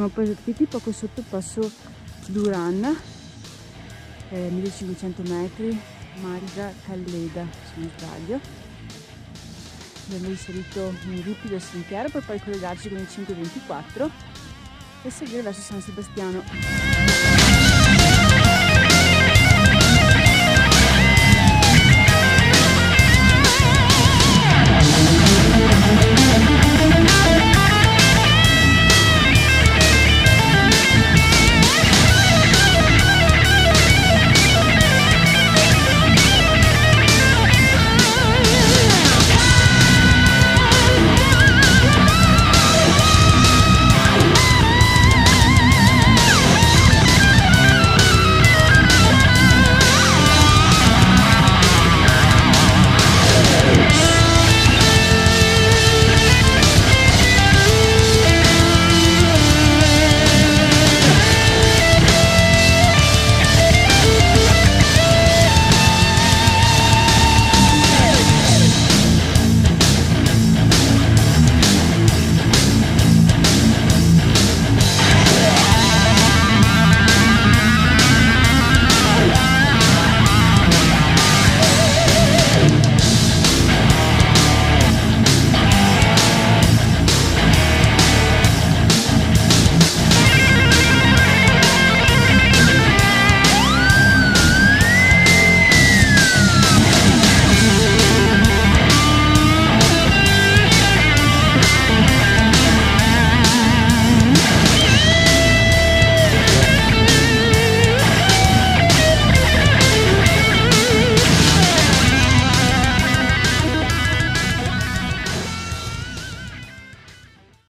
siamo partiti poco sotto passo Duran, eh, 1500 metri, Marga Calleda se non sbaglio. Abbiamo risalito un ripido sentiero per poi collegarci con il 524 e seguire verso San Sebastiano.